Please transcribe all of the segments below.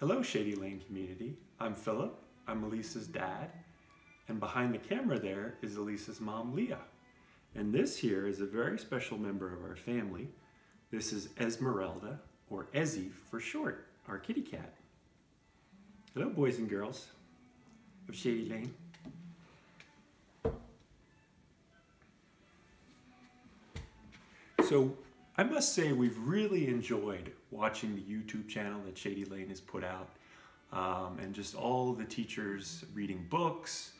Hello, Shady Lane community. I'm Philip. I'm Elise's dad. And behind the camera there is Elise's mom, Leah. And this here is a very special member of our family. This is Esmeralda, or Ezzy for short, our kitty cat. Hello, boys and girls of Shady Lane. So I must say we've really enjoyed watching the YouTube channel that Shady Lane has put out um, and just all the teachers reading books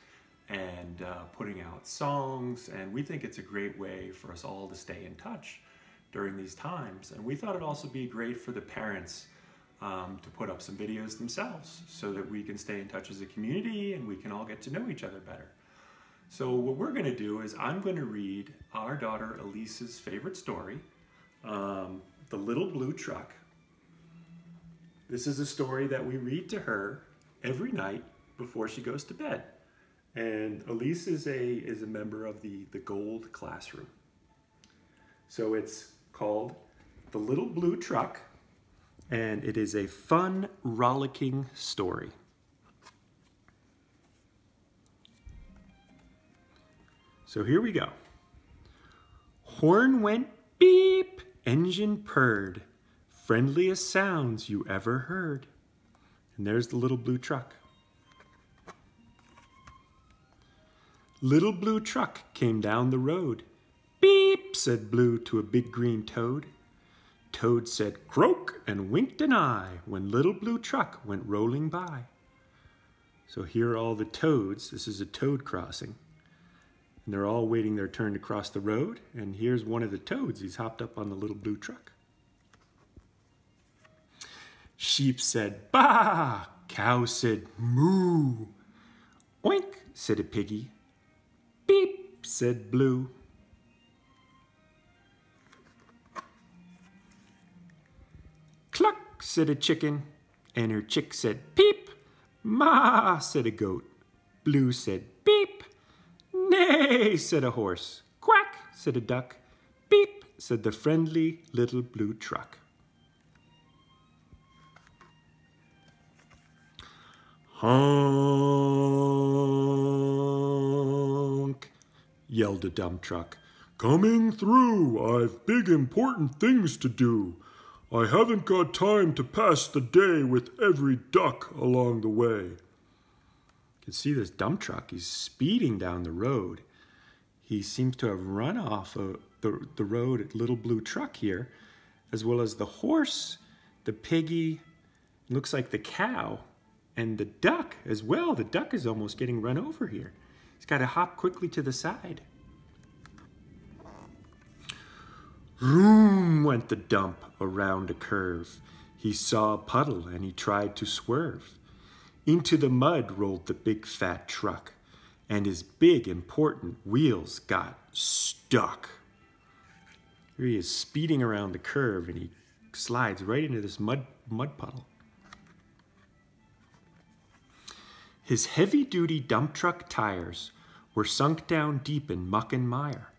and uh, putting out songs and we think it's a great way for us all to stay in touch during these times and we thought it'd also be great for the parents um, to put up some videos themselves so that we can stay in touch as a community and we can all get to know each other better. So what we're going to do is I'm going to read our daughter Elise's favorite story, um, The Little Blue Truck. This is a story that we read to her every night before she goes to bed. And Elise is a, is a member of the, the Gold Classroom. So it's called The Little Blue Truck, and it is a fun, rollicking story. So here we go. Horn went beep, engine purred, friendliest sounds you ever heard. And there's the little blue truck. Little blue truck came down the road. Beep, said Blue to a big green toad. Toad said croak and winked an eye when little blue truck went rolling by. So here are all the toads. This is a toad crossing. And they're all waiting their turn to cross the road. And here's one of the toads. He's hopped up on the little blue truck. Sheep said, Bah! Cow said, Moo! Oink, said a piggy. Beep, said Blue. Cluck, said a chicken. And her chick said, Peep! Ma, said a goat. Blue said, Beep! Neigh, said a horse. Quack, said a duck. Beep, said the friendly little blue truck. Honk, yelled a dump truck. Coming through, I've big important things to do. I haven't got time to pass the day with every duck along the way. Can see this dump truck. He's speeding down the road. He seems to have run off of the, the road Little Blue Truck here, as well as the horse, the piggy, looks like the cow, and the duck as well. The duck is almost getting run over here. He's got to hop quickly to the side. Room went the dump around a curve. He saw a puddle and he tried to swerve. Into the mud rolled the big fat truck, and his big important wheels got stuck. Here he is speeding around the curve and he slides right into this mud, mud puddle. His heavy duty dump truck tires were sunk down deep in muck and mire.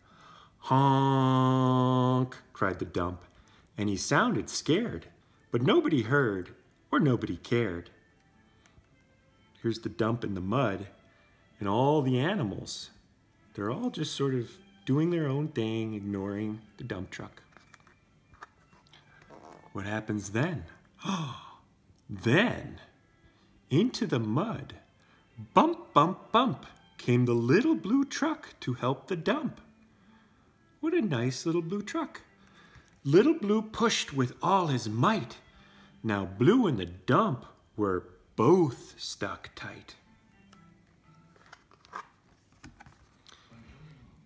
Honk, cried the dump, and he sounded scared, but nobody heard or nobody cared. Here's the dump in the mud, and all the animals, they're all just sort of doing their own thing, ignoring the dump truck. What happens then? then, into the mud, bump, bump, bump, came the little blue truck to help the dump. What a nice little blue truck. Little Blue pushed with all his might. Now Blue and the dump were both stuck tight.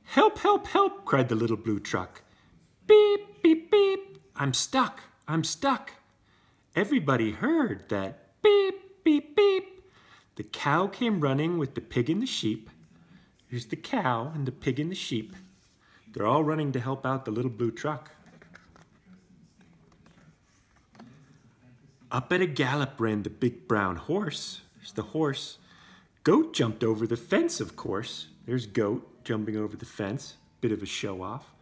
Help, help, help, cried the little blue truck. Beep, beep, beep, I'm stuck, I'm stuck. Everybody heard that beep, beep, beep. The cow came running with the pig and the sheep. Here's the cow and the pig and the sheep. They're all running to help out the little blue truck. Up at a gallop ran the big brown horse. There's the horse. Goat jumped over the fence, of course. There's Goat jumping over the fence. Bit of a show off.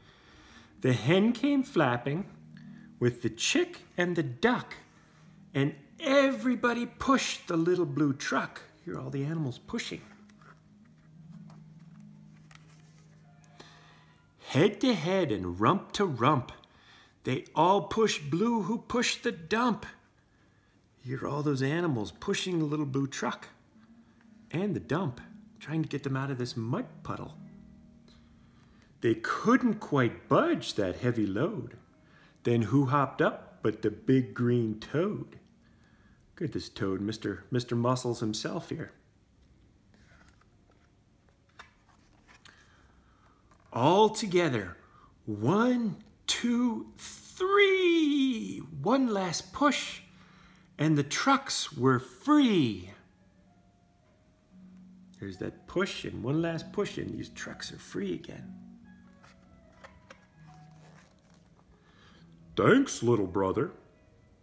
The hen came flapping with the chick and the duck. And everybody pushed the little blue truck. Hear all the animals pushing. Head to head and rump to rump, they all push Blue who pushed the dump. Hear all those animals pushing the little blue truck and the dump, trying to get them out of this mud puddle. They couldn't quite budge that heavy load. Then who hopped up but the big green toad? Good, this toad, Mr. Mr. Muscles himself here. All together, one, two, three. One last push, and the trucks were free. There's that push and one last push, and these trucks are free again. Thanks, little brother,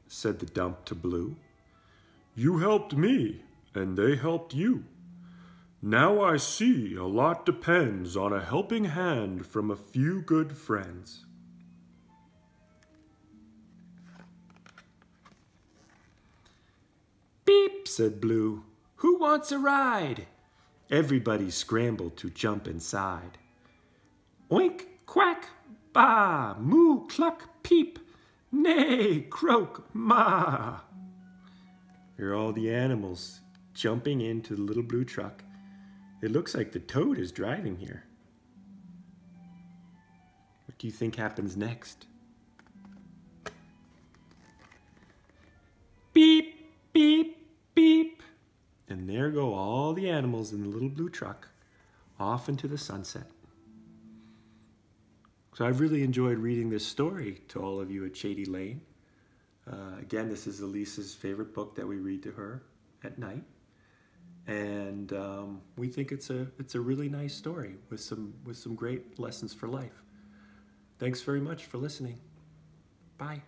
said the dump to Blue. You helped me, and they helped you. Now I see a lot depends on a helping hand from a few good friends. Beep, said Blue. Who wants a ride? Everybody scrambled to jump inside. Oink, quack, ba, moo, cluck, peep, neigh, croak, ma. Here are all the animals jumping into the little blue truck. It looks like the toad is driving here. What do you think happens next? And there go all the animals in the little blue truck off into the sunset. So I've really enjoyed reading this story to all of you at Shady Lane. Uh, again, this is Elise's favorite book that we read to her at night, and um, we think it's a it's a really nice story with some with some great lessons for life. Thanks very much for listening. Bye.